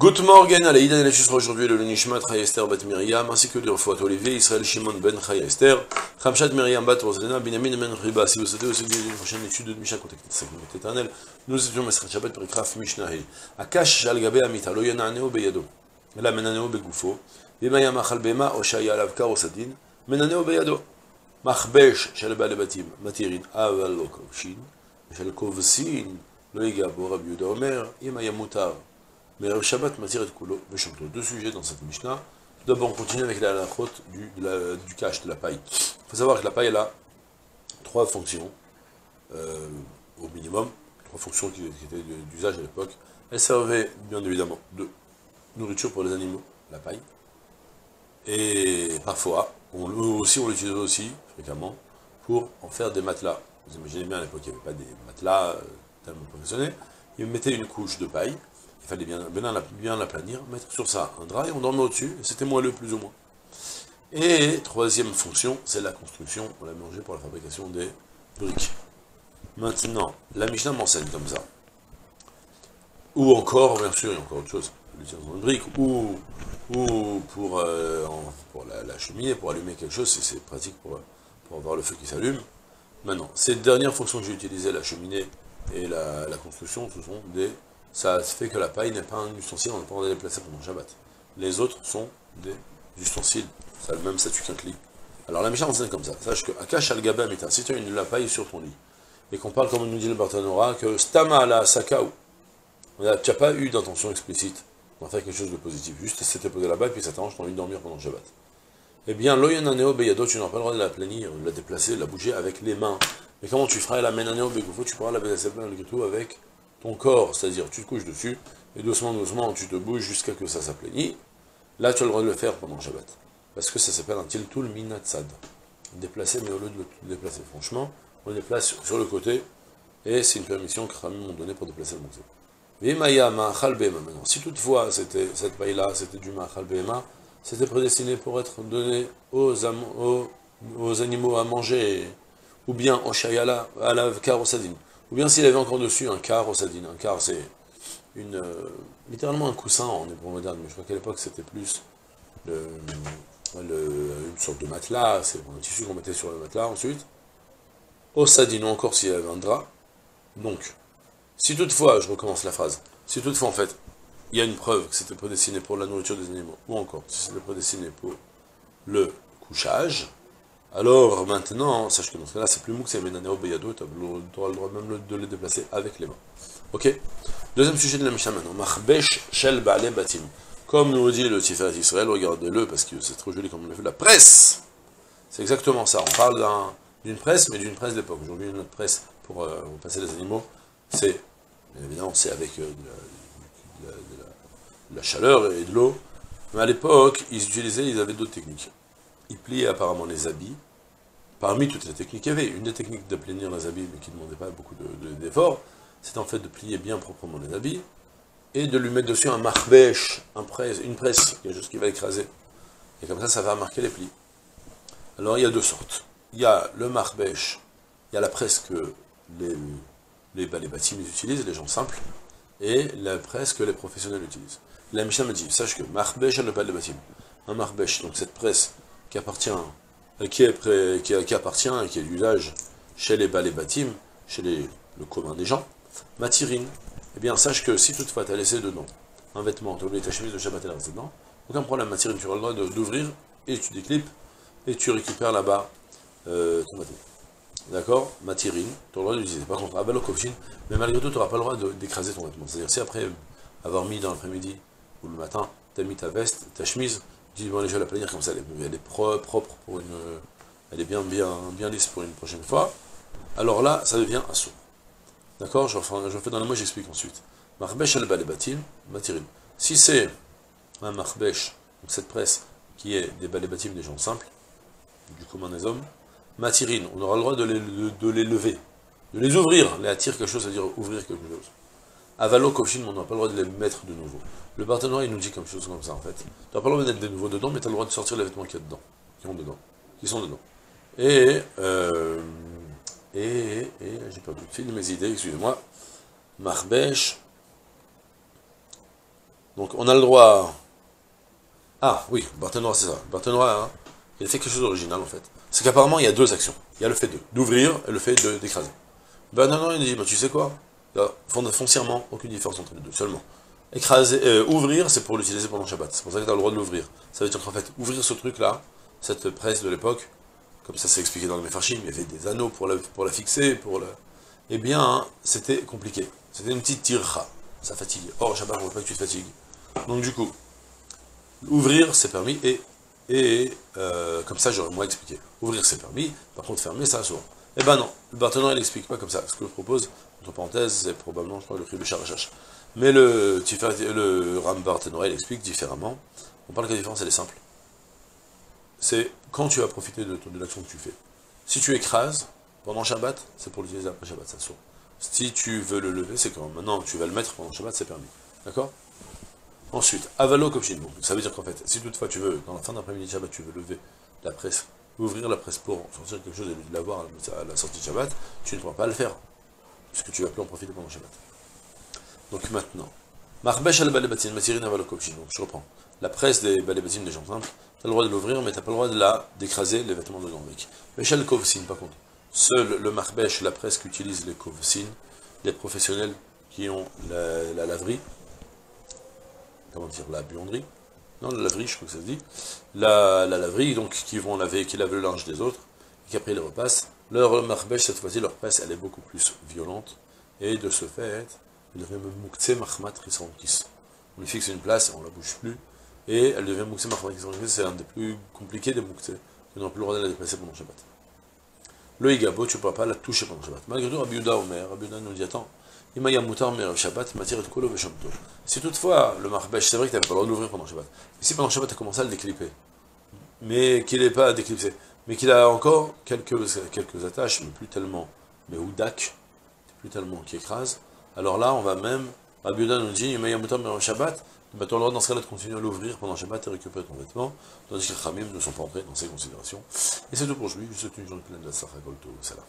Good morning, à l'Aïda et aujourd'hui le Nishmat Esther Bat Miriam, ainsi que de Refoat Olivier, Israël Shimon Ben Chaya Esther, Khamshat Miriam Bat Roselena, Binyamin Ben Riba. Si vous souhaitez aussi une prochaine étude de Misha, contactez sa communauté éternelle. Nous étudions Mesrat Shabbat Perikraf Mishnahil. Akash Shal Gabe Amita, Lo Yananeo Beyado, La Menaneo Begufo, Bimaya Machal Bema, Oshaya Lavka Osadin, Menaneo Beyado. Machbesh Shal Balebatim, Matirin Avalokovshin, Shal Kovsin, Lo Yigabo Rabbi Yuda Omer, Imaya Mutar. Mais le Shabbat m'attire et Kulo, Deux sujets dans cette Mishnah. D'abord, on continue avec la halachot du, du cache, de la paille. Il faut savoir que la paille, elle a trois fonctions, euh, au minimum, trois fonctions qui, étaient d'usage à l'époque. Elle servait, bien évidemment, de nourriture pour les animaux, la paille. Et parfois, on, aussi, on l'utilisait aussi, fréquemment, pour en faire des matelas. Vous imaginez bien, à l'époque, il n'y avait pas des matelas euh, tellement professionnels. Ils mettaient une couche de paille, il fallait bien, bien, l'aplanir, mettre sur ça un drap et on dormait au-dessus, c'était moelleux plus ou moins. Et troisième fonction, c'est la construction, on l'a mangé pour la fabrication des briques. Maintenant, la Mishnah m'enseigne comme ça. Ou encore, bien sûr, il y a encore autre chose, l'utilisation de briques, ou, ou pour, euh, pour la, cheminée, pour allumer quelque chose, c'est pratique pour, pour avoir le feu qui s'allume. Maintenant, ces dernières fonctions que j'ai utilisées, la cheminée et la, la construction, ce sont des ça fait que la paille n'est pas un ustensile, on n'a pas le droit de déplacer pendant le Shabbat. Les autres sont des ustensiles, ça a le même statut qu'un lit. Alors la Mishnah enseigne comme ça, sache que Akash al Mita, si tu as une la paille sur ton lit, et qu'on parle comme nous dit le Bartanora, que Stama la Sakao, tu n'as pas eu d'intention explicite d'en faire quelque chose de positif, juste c'était posé là-bas et puis ça t'arrange, tu as envie de dormir pendant le Shabbat. Eh bien, l'oyananeo beyado, tu n'as pas le droit de la planir, de la déplacer, de la bouger avec les mains. Mais comment tu feras la menaneo begufo, tu pourras la tout avec ton corps, c'est-à-dire tu te couches dessus, et doucement, doucement, tu te bouges jusqu'à que ça s'aplanit, là tu as le droit de le faire pendant Shabbat. Parce que ça s'appelle un tiltul minatsad. Déplacer, mais au lieu de le déplacer franchement, on le déplace sur le côté, et c'est une permission que Rami m'a donné pour déplacer le morceau. Vimaya ma'achal maintenant. Si toutefois c'était cette paille-là, c'était du ma'achal c'était prédestiné pour être donné aux, aux, animaux à manger, ou bien au shayala, à la karosadine ou bien s'il avait encore dessus un quart au sadine. Un quart, c'est euh, littéralement un coussin en hébreu moderne, mais je crois qu'à l'époque c'était plus une sorte de matelas, c'est un tissu qu'on mettait sur le matelas ensuite. Au sadine, encore s'il avait un drap. Donc, si toutefois, je recommence la phrase, si toutefois en fait, il y a une preuve que c'était prédestiné pour la nourriture des animaux, ou encore si c'était prédestiné pour le couchage, alors maintenant, sache que dans ce cas-là, c'est plus mou que c'est Menaneo Beyado, tu auras le droit même de les déplacer avec les mains. Ok? Deuxième sujet de la Mishnah maintenant. Machbesh Shel Baale Batim. Comme nous dit le Tiferet Israël, regardez-le parce que c'est trop joli comme on l'a fait. La presse C'est exactement ça. On parle d'une presse, mais d'une presse d'époque. Aujourd'hui, une presse pour euh, passer les animaux, c'est, évidemment, c'est avec euh, de la chaleur et de l'eau. Mais à l'époque, ils utilisaient, ils avaient d'autres techniques il pliait apparemment les habits. Parmi toutes les techniques qu'il y avait, une des techniques de plénir les habits, mais qui ne demandait pas beaucoup d'efforts, c'est en fait de plier bien proprement les habits, et de lui mettre dessus un marbèche, un presse, une presse, quelque chose qui va écraser. Et comme ça, ça va marquer les plis. Alors il y a deux sortes. Il y a le marbèche, il y a la presse que les, les, bah, les utilisent, les gens simples, et la presse que les professionnels utilisent. La Mishnah me dit, sache que marbèche, elle ne pas les bâtiments. Un marbèche, donc cette presse qui appartient, qui, est, qui, appartient et qui est d'usage chez les balébatim, chez les, le commun des gens, matirine, eh bien sache que si toutefois tu as laissé dedans un vêtement, tu as oublié ta chemise de Shabbat et dedans, aucun problème, matirine, tu auras le droit d'ouvrir et tu déclipes et tu récupères là-bas euh, ton vêtement. D'accord? Matirine, tu auras le droit d'utiliser. Par contre, Abalokovshin, mais malgré tout, tu n'auras pas le droit d'écraser ton vêtement. C'est-à-dire, si après avoir mis dans l'après-midi ou le matin, tu as mis ta veste, ta chemise, dis bon, déjà la planir comme ça, elle est, propre pour une, elle est bien, bien, bien lisse pour une prochaine fois. Alors là, ça devient un saut. D'accord je, fais dans le mot, j'explique ensuite. Marbesh al balebatim, matirin. Si c'est un marbesh, cette presse qui est des balébatim des gens simples, du commun des hommes, matirine, on aura le droit de les, de, les lever, de les ouvrir, les attirer quelque chose, c'est-à-dire ouvrir quelque chose. Avalo Kofshin, on n'a pas le droit de les mettre de nouveau. Le partenaire, il nous dit comme chose comme ça, en fait. Tu n'as pas le droit de mettre de nouveau dedans, mais tu as le droit de sortir les vêtements qu'il y dedans, qui sont dedans, qui sont dedans. Et, euh, et, et, j'ai perdu le fil de mes idées, excusez-moi. Marbesh, Donc on a le droit... Ah oui, Barthénois c'est ça. Barthénois, hein, il fait quelque chose d'original en fait. C'est qu'apparemment il y a deux actions. Il y a le fait d'ouvrir et le fait d'écraser. Ben non, non, il dit, bah, tu sais quoi? A foncièrement aucune différence entre les deux, seulement. Écraser, euh, ouvrir, c'est pour l'utiliser pendant Shabbat. C'est pour ça que tu as le droit de l'ouvrir. Ça veut dire qu'en fait, ouvrir ce truc-là, cette presse de l'époque, comme ça s'est expliqué dans le Mefarshim, il y avait des anneaux pour la, pour la fixer, pour la... Eh bien, c'était compliqué. C'était une petite tircha. Ça fatigue. Or, Shabbat, on ne veut pas que tu te fatigues. Donc du coup, ouvrir, c'est permis, et, et euh, comme ça, j'aurais moins expliqué. Ouvrir, c'est permis, par contre, fermer, ça sourd. Eh ben non, le partenaire, il n'explique pas comme ça. Ce que je propose, entre parenthèses, c'est probablement, je crois, le cri de. Mais le, le Ram Barthénois, il explique différemment. On parle que la différence, elle est simple. C'est quand tu vas profiter de, l'action que tu fais. Si tu écrases, pendant Shabbat, c'est pour l'utiliser après Shabbat, ça sort. Si tu veux le lever, c'est quand maintenant tu vas le mettre pendant Shabbat, c'est permis. D'accord? Ensuite, avalo kopshin. Ça veut dire qu'en fait, si toutefois tu veux, dans la fin d'après-midi Shabbat, tu veux lever la presse, ouvrir la presse pour sortir quelque chose et l'avoir à la sortie de Shabbat, tu ne pourras pas le faire. Puisque tu vas plus en profiter pendant Shabbat. Donc maintenant, al. Donc je reprends. La presse des balebatim des gens simples, tu as le droit de l'ouvrir, mais tu n'as pas le droit de la d'écraser les vêtements dedans avec. Meshal kovsin, par contre. Seul le marbesh, la presse qu'utilisent les kovsin, les professionnels qui ont la laverie, comment dire, la buanderie, non, la laverie, je crois que ça se dit, la, laverie, donc, qui vont laver, qui lavent le linge des autres, et qui après les repassent, leur marbèche, cette fois-ci, leur presse, elle est beaucoup plus violente, et de ce fait, elle devient mouktsé mahmat risankis. On lui fixe une place, on la bouge plus, et elle devient mouktsé mahmat risankis, c'est un des plus compliqués des mouktsé, qui n'ont plus le droit de la déplacer pendant Shabbat. Le higabo, tu ne pourras pas la toucher pendant Shabbat. Malgré tout, Rabbi Yuda Omer, Rabbi Yuda nous dit, attends, si toutefois, le marbèche, c'est vrai que tu n'avais pas le droit de l'ouvrir pendant Shabbat. Mais si pendant Shabbat, tu as commencé à le décliper, mais qu'il n'est pas déclipsé, mais qu'il a encore quelques, attaches, mais plus tellement, mais oudak, plus tellement qui écrase, alors là, on va même, Abuda nous dit, Shabbat, droit dans ce cas-là de continuer à l'ouvrir pendant Shabbat et récupérer ton vêtement, tandis que les ne sont pas entrés dans ces considérations. Et c'est tout pour aujourd'hui, je vous souhaite une journée pleine de Sarah Golto, salam.